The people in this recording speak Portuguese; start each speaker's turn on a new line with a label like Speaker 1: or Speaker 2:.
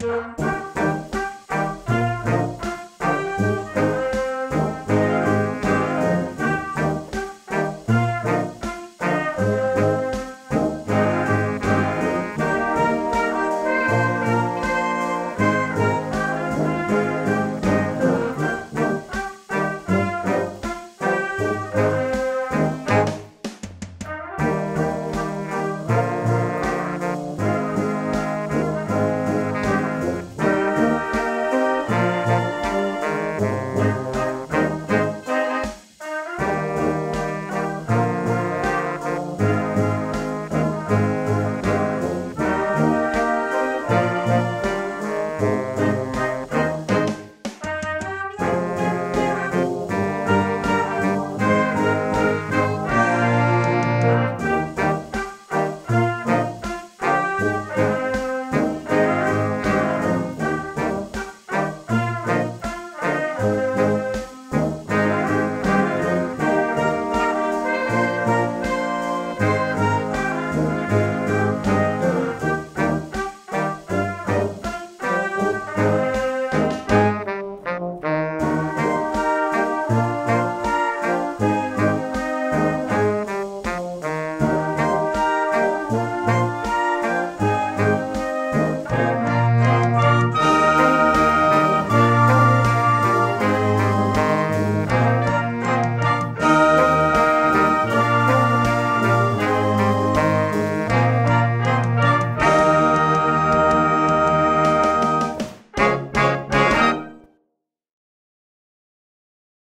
Speaker 1: Thank you. Música